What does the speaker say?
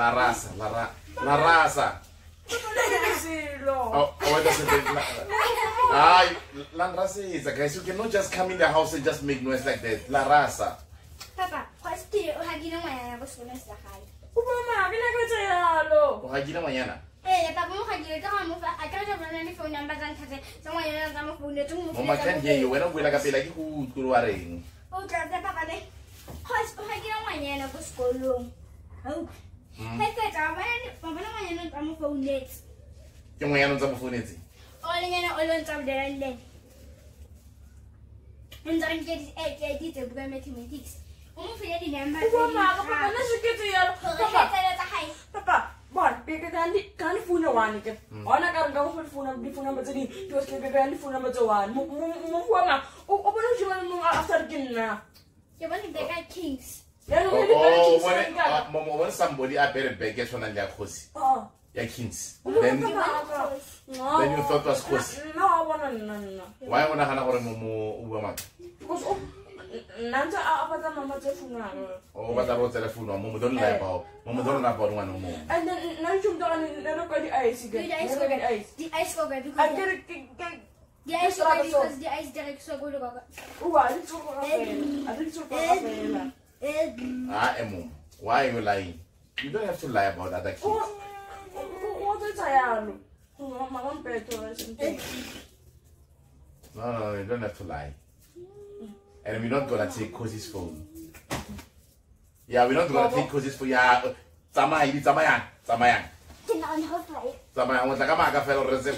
la raza la ra la raza oh oh wait a Ay, la raza is guys you cannot just come in the house and just make noise like that la raza Papa, kwasti uhagina ngwana ko sekolo sa gae. Ubama, ke na ka tsa yalo. o ga kina ngwanyana Eh, papa mo gagile ka ga mo fa a ka ja bona ni phone number tsa ntlha tsa ngwana tsa mo phone tse mo mo ma can hear you wena o buela ka pela ke go utlwe wa reng O tla tsa papa ne. Khos o hagina ngwana ko sekolong. Au. Hey, tsa ba ni ba bona ngwana tsa mo phone net. ke ngwanyana o tsa mo founetse O le ngwana o lo ntsa bodela le. Ntsa re ke di eh ke di tse buka mathematics. O mo file di number. Ubama, ka papa na siketse yalo. Papa, Papa, tsa gae. papa, bona, ke ke ka ndi ka ndi funa wani ke. Ona ka nga go funa di funa ba tsedi. Di was ke ke ka ndi funa ba tsa wani. Mo mo mo ubama, o o bona jwa mo after kinna. Ke bona beka kings. Ya no Oh, ni ba oh, ki when, singa. uh, mo- mo- when somebody apere bag e tshwanang le ya kgosi Oh. ya kings Oh, then papa. then you thought was kgosi No, bona nna nna. why o nagana gore mo mo o bua maaka Because oh, nanta a batla mama tse funang. o batla go tsela founu mo mo don't lie about mo mo don't lie about ngwana o mongwe And then na jum to kan na ko di ice Di again. ice Na ko di ko ice. Di ice ko ga I because get it get di ice ko because di ice direct so go lo ga. Uwa, di tsuko ka fela. A di tsuko ka fela. Eh. ah emo why are you lying you don't have to lie about other kids O o tse tsayalo. Mama mpeto ra sente. no no no you don't have to lie and we're not gonna take Kgosi's phone yeah we're not gonna take Kgosi's phone yeah tsamaya di tsamayang tsamayang Ke na on hot right. tsamaya o tla ka maaka fela o re tse